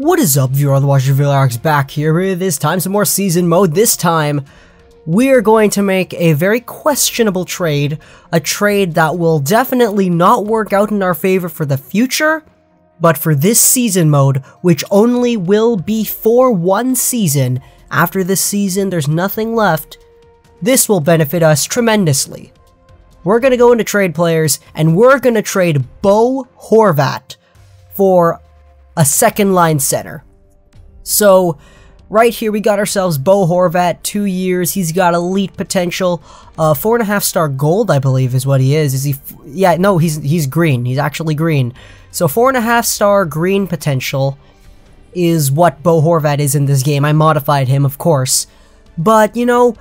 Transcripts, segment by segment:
What is up, viewer of the Watcher back here this time, some more season mode. This time, we're going to make a very questionable trade, a trade that will definitely not work out in our favor for the future, but for this season mode, which only will be for one season, after this season there's nothing left, this will benefit us tremendously. We're going to go into trade players, and we're going to trade Bo Horvat for a second line center. So, right here we got ourselves Bo Horvat, two years. He's got elite potential. Uh, four and a half star gold, I believe, is what he is. Is he? yeah, no, he's he's green. He's actually green. So four and a half star green potential is what Bo Horvat is in this game. I modified him, of course, but you know,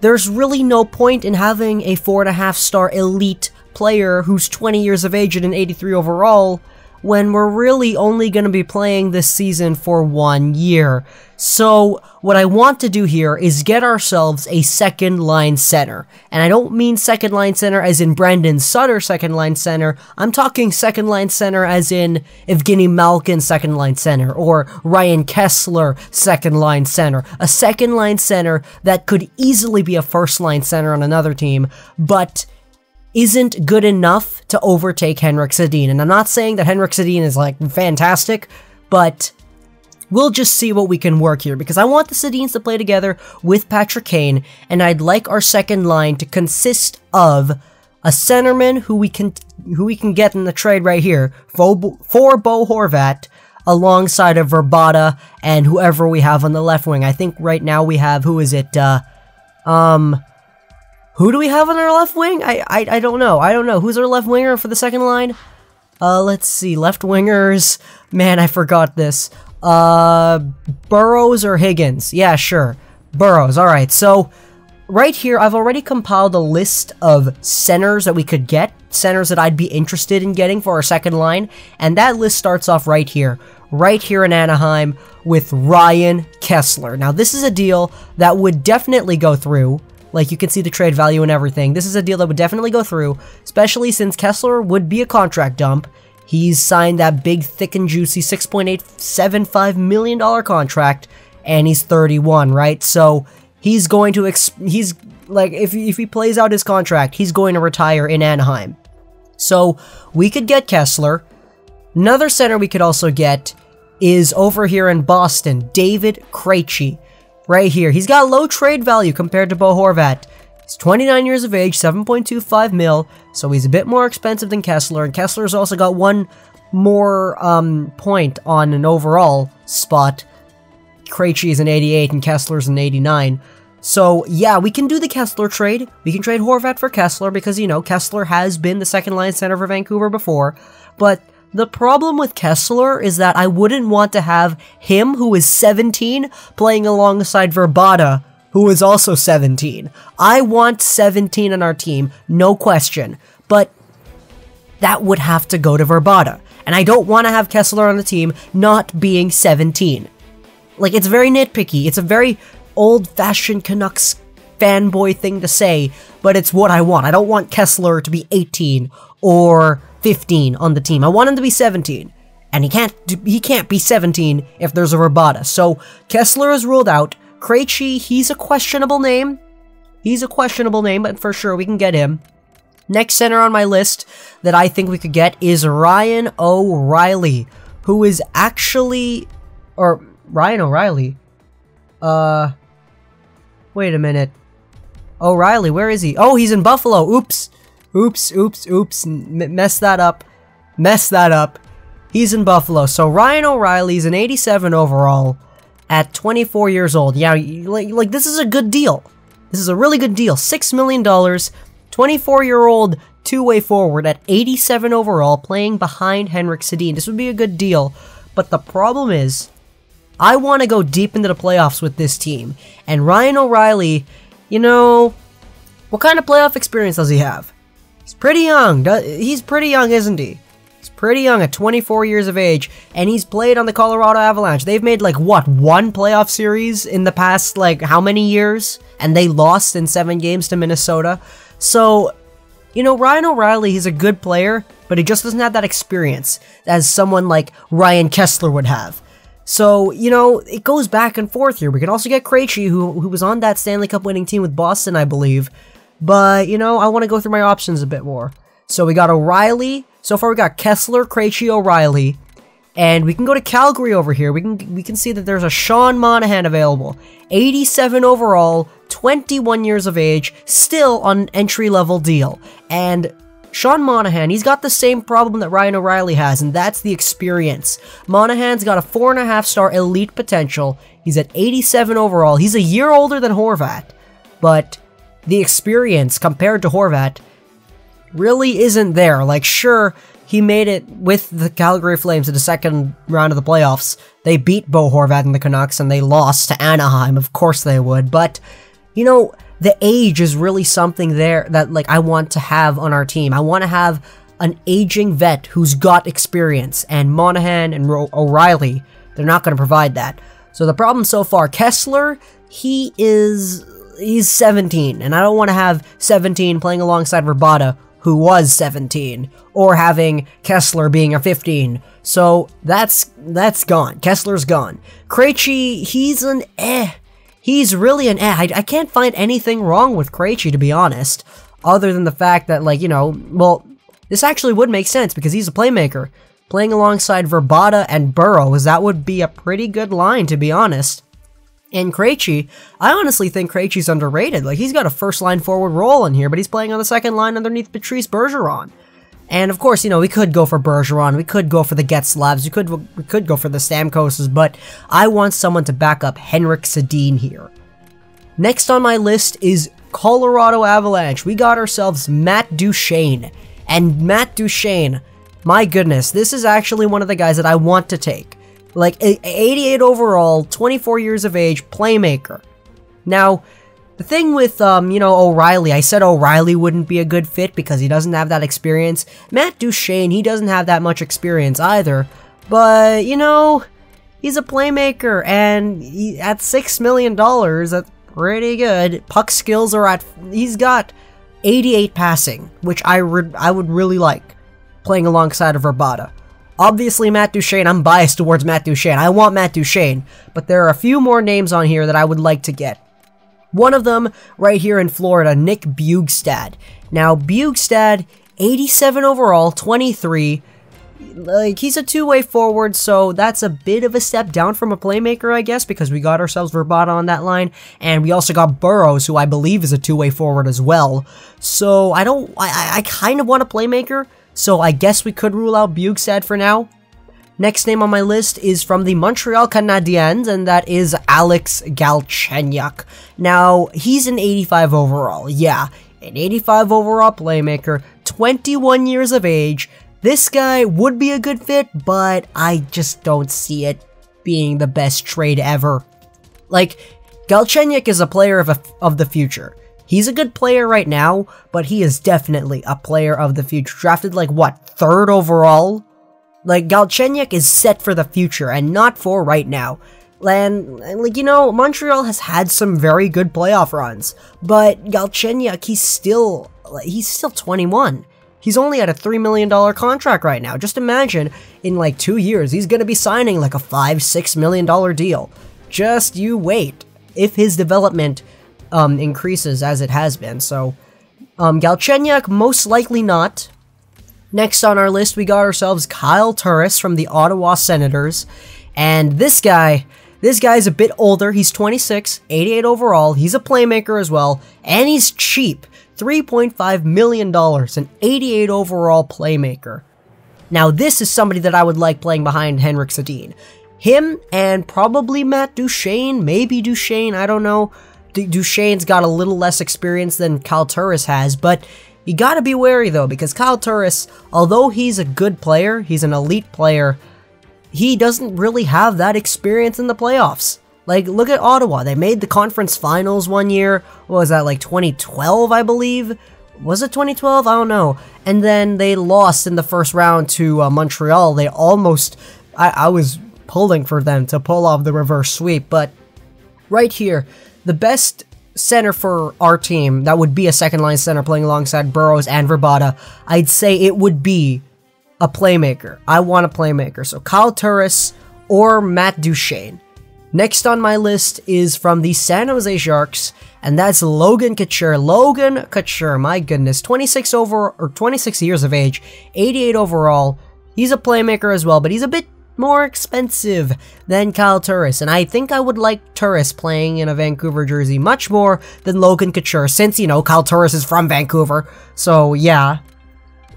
there's really no point in having a four and a half star elite player who's 20 years of age and an 83 overall when we're really only going to be playing this season for one year. So, what I want to do here is get ourselves a second line center. And I don't mean second line center as in Brandon Sutter second line center. I'm talking second line center as in Evgeny Malkin second line center or Ryan Kesler second line center. A second line center that could easily be a first line center on another team, but isn't good enough to overtake Henrik Sedin. And I'm not saying that Henrik Sedin is like fantastic, but we'll just see what we can work here because I want the Sedins to play together with Patrick Kane, and I'd like our second line to consist of a centerman who we can who we can get in the trade right here for, for Bo Horvat alongside of Vrbata and whoever we have on the left wing. I think right now we have who is it? Uh, um, who do we have on our left wing? I, I I don't know. I don't know. Who's our left winger for the second line? Uh, let's see. Left wingers. Man, I forgot this. Uh, Burrows or Higgins? Yeah, sure. Burrows. All right. So, right here, I've already compiled a list of centers that we could get, centers that I'd be interested in getting for our second line, and that list starts off right here, right here in Anaheim with Ryan Kesler. Now, this is a deal that would definitely go through. Like, you can see the trade value and everything. This is a deal that would definitely go through, especially since Kesler would be a contract dump. He's signed that big, thick, and juicy $6.875 million contract, and he's 31, right? So, he's going to, he's, like, if, if he plays out his contract, he's going to retire in Anaheim. So, we could get Kesler. Another center we could also get is over here in Boston, David Krejci right here. He's got low trade value compared to Bo Horvat. He's 29 years of age, 7.25 mil, so he's a bit more expensive than Kesler, and Kesler's also got one more um, point on an overall spot. Krejci is an 88 and Kesler's an 89. So, yeah, we can do the Kesler trade. We can trade Horvat for Kesler because, you know, Kesler has been the second line center for Vancouver before. But the problem with Kesler is that I wouldn't want to have him, who is 17, playing alongside Vrbata, who is also 17. I want 17 on our team, no question, but that would have to go to Vrbata. And I don't want to have Kesler on the team not being 17. Like, it's very nitpicky. It's a very old-fashioned Canucks fanboy thing to say, but it's what I want. I don't want Kesler to be 18 or 15 on the team. I want him to be 17. And he can't he can't be 17 if there's a Vrbata. So Kesler is ruled out. Krejci, he's a questionable name. He's a questionable name, but for sure we can get him. Next center on my list that I think we could get is Ryan O'Reilly, who is actually or Ryan O'Reilly. Uh Wait a minute. O'Reilly, where is he? Oh, he's in Buffalo. Oops. Oops, oops, oops. Mess that up. Mess that up. He's in Buffalo. So Ryan O'Reilly's an 87 overall at 24 years old. Yeah, like, like this is a good deal. This is a really good deal. $6 million, 24-year-old two-way forward at 87 overall playing behind Henrik Sedin. This would be a good deal. But the problem is, I want to go deep into the playoffs with this team. And Ryan O'Reilly, you know, what kind of playoff experience does he have? Pretty young. He's pretty young, isn't he? He's pretty young at 24 years of age, and he's played on the Colorado Avalanche. They've made like what one playoff series in the past like how many years, and they lost in seven games to Minnesota. So, you know, Ryan O'Reilly, he's a good player, but he just doesn't have that experience as someone like Ryan Kesler would have. So, you know, it goes back and forth here. We can also get Krejci, who, who was on that Stanley Cup winning team with Boston, I believe. But, you know, I want to go through my options a bit more. So we got O'Reilly. So far we got Kesler, Krejci, O'Reilly. And we can go to Calgary over here. We can we can see that there's a Sean Monahan available. 87 overall, 21 years of age, still on entry-level deal. And Sean Monahan, he's got the same problem that Ryan O'Reilly has, and that's the experience. Monahan's got a 4.5 star elite potential. He's at 87 overall. He's a year older than Horvat, but the experience compared to Horvat really isn't there. Like, sure, he made it with the Calgary Flames to the second round of the playoffs. They beat Bo Horvat and the Canucks, and they lost to Anaheim. Of course they would, but, you know, the age is really something there that like I want to have on our team. I want to have an aging vet who's got experience, and Monahan and Ro- O'Reilly, they're not going to provide that. So the problem so far, Kesler, he is he's 17, and I don't want to have 17 playing alongside Vrbata, who was 17, or having Kesler being a 15. So that's that's gone. Kesler's gone. Krejci, he's an eh he's really an eh. I, I can't find anything wrong with Krejci, to be honest, other than the fact that, like, you know, well, this actually would make sense because he's a playmaker. Playing alongside Vrbata and Burrows, that would be a pretty good line, to be honest. And Krejci, I honestly think Krejci's underrated. Like, he's got a first line forward role in here, but he's playing on the second line underneath Patrice Bergeron. And of course, you know, we could go for Bergeron, we could go for the Getzlafs, we could we could go for the Stamkoses, but I want someone to back up Henrik Sedin here. Next on my list is Colorado Avalanche. We got ourselves Matt Duchene. And Matt Duchene, my goodness, this is actually one of the guys that I want to take. Like 88 overall, 24 years of age, playmaker. Now, the thing with, um, you know, O'Reilly, I said O'Reilly wouldn't be a good fit because he doesn't have that experience. Matt Duchene, he doesn't have that much experience either. But, you know, he's a playmaker, and he, at $6 million, that's pretty good. Puck skills are at, he's got 88 passing, which I, re- I would really like playing alongside of Vrbata. Obviously, Matt Duchene, I'm biased towards Matt Duchene. I want Matt Duchene, but there are a few more names on here that I would like to get. One of them right here in Florida, Nick Bjugstad. Now, Bjugstad, 87 overall, 23. Like, he's a two-way forward, so that's a bit of a step down from a playmaker, I guess, because we got ourselves Vrbata on that line, and we also got Burrows, who I believe is a two-way forward as well. So, I don't, I, I kind of want a playmaker, so I guess we could rule out Bjugstad for now. Next name on my list is from the Montreal Canadiens, and that is Alex Galchenyuk. Now, he's an 85 overall. Yeah, an 85 overall playmaker, 21 years of age. This guy would be a good fit, but I just don't see it being the best trade ever. Like, Galchenyuk is a player of, a, of the future. He's a good player right now, but he is definitely a player of the future. Drafted like, what, third overall? Like, Galchenyuk is set for the future and not for right now. And, like, you know, Montreal has had some very good playoff runs, but Galchenyuk, he's still, he's still 21. He's only at a $3 million contract right now. Just imagine, in like two years, he's gonna be signing like a 5, $6 million deal. Just you wait. If his development um, increases as it has been. So, um, Galchenyuk, most likely not. Next on our list, we got ourselves Kyle Turris from the Ottawa Senators. And this guy, this guy's a bit older. He's 26, 88 overall. He's a playmaker as well. And he's cheap. $3.5 million, an 88 overall playmaker. Now, this is somebody that I would like playing behind Henrik Sedin. Him and probably Matt Duchene, maybe Duchene, I don't know. Duchene's got a little less experience than Kyle Turris has, but you gotta be wary though, because Kyle Turris, although he's a good player, he's an elite player, he doesn't really have that experience in the playoffs. Like, look at Ottawa. They made the conference finals one year. What was that, like 2012, I believe? Was it 2012? I don't know. And then they lost in the first round to uh, Montreal. They almost. I, I was pulling for them to pull off the reverse sweep, but right here, the best center for our team that would be a second line center playing alongside Burrows and Vrbata, I'd say it would be a playmaker. I want a playmaker. So Kyle Turris or Matt Duchene. Next on my list is from the San Jose Sharks, and that's Logan Couture. Logan Couture, my goodness, 26 over or 26 years of age, 88 overall. He's a playmaker as well, but he's a bit more expensive than Kyle Turris, and I think I would like Turris playing in a Vancouver jersey much more than Logan Couture, since, you know, Kyle Turris is from Vancouver. So, yeah.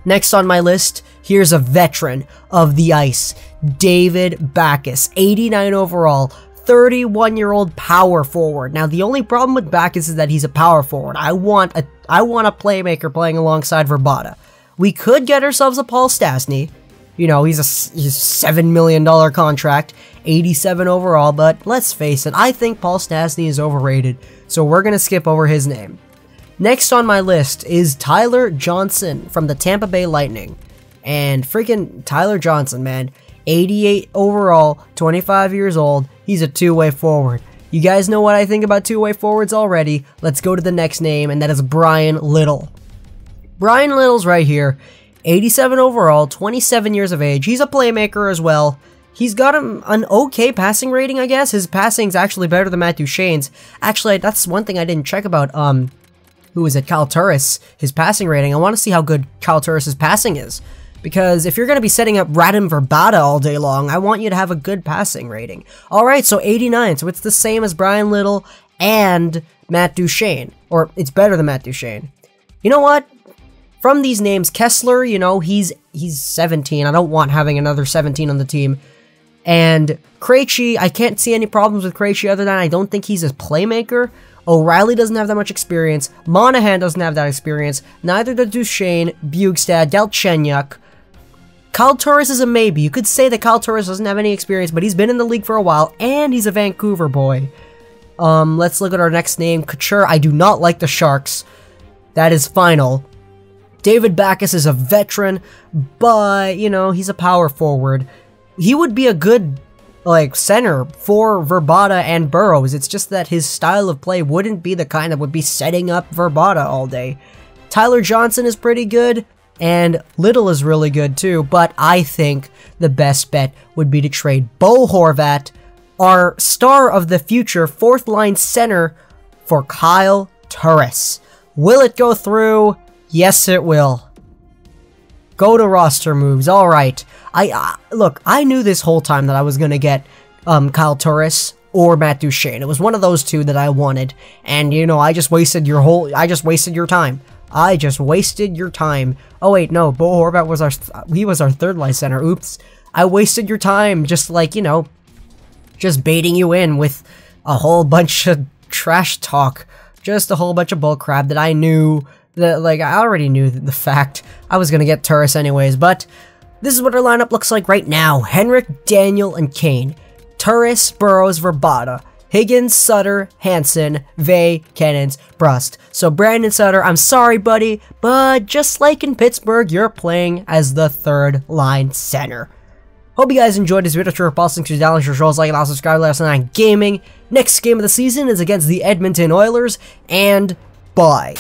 Next on my list, here's a veteran of the ice, David Backes, 89 overall, 31 year old power forward. Now the only problem with Backes is that he's a power forward. I want a I want a playmaker playing alongside Vrbata. We could get ourselves a Paul Stastny, you know, he's a, he's $7 million contract, 87 overall, but let's face it, I think Paul Stastny is overrated, so we're to skip over his name. Next on my list is Tyler Johnson from the Tampa Bay Lightning. And freaking Tyler Johnson, man, 88 overall, 25 years old, he's a two-way forward. You guys know what I think about two-way forwards already. Let's go to the next name, and that is Bryan Little. Bryan Little's right here. 87 overall, 27 years of age. He's a playmaker as well. He's got an okay passing rating, I guess. His passing's actually better than Matt Duchene's. Actually, that's one thing I didn't check about, um, who is it, Kyle Turris, his passing rating. I want to see how good Kyle Turris' passing is. Because if you're going to be setting up Radim Vrbata all day long, I want you to have a good passing rating. Alright, so 89, so it's the same as Bryan Little and Matt Duchene. Or, it's better than Matt Duchene. You know what? From these names, Kesler, you know, he's he's 17. I don't want having another 17 on the team. And Krejci, I can't see any problems with Krejci other than I don't think he's a playmaker. O'Reilly doesn't have that much experience. Monahan doesn't have that experience. Neither does Duchene, Bjugstad, Galchenyuk. Kyle Turris is a maybe. You could say that Kyle Turris doesn't have any experience, but he's been in the league for a while, and he's a Vancouver boy. Um, let's look at our next name, Couture. I do not like the Sharks. That is final. David Backes is a veteran, but, you know, he's a power forward. He would be a good, like, center for Vrbata and Burrows. It's just that his style of play wouldn't be the kind that would be setting up Vrbata all day. Tyler Johnson is pretty good, and Little is really good too, but I think the best bet would be to trade Bo Horvat, our star of the future fourth line center, for Kyle Turris. Will it go through? Yes, it will. Go to roster moves. All right. I uh, look. I knew this whole time that I was gonna get um, Kyle Turris or Matt Duchene. It was one of those two that I wanted, and you know, I just wasted your whole. I just wasted your time. I just wasted your time. Oh wait, no. Bo Horvat was our. He was our third line center. Oops. I wasted your time. Just like you know, just baiting you in with a whole bunch of trash talk. Just a whole bunch of bullcrap that I knew the, like, I already knew the fact I was gonna get Turris anyways, but this is what our lineup looks like right now. Henrik, Daniel, and Kane. Turris, Burrows, Vrbata. Higgins, Sutter, Hansen, Vey, Cannons, Prust. So Brandon Sutter, I'm sorry buddy, but just like in Pittsburgh, you're playing as the third line center. Hope you guys enjoyed this video. Sure, Boston, to download your shows, like, and also subscribe. Know on gaming. Next game of the season is against the Edmonton Oilers, and bye.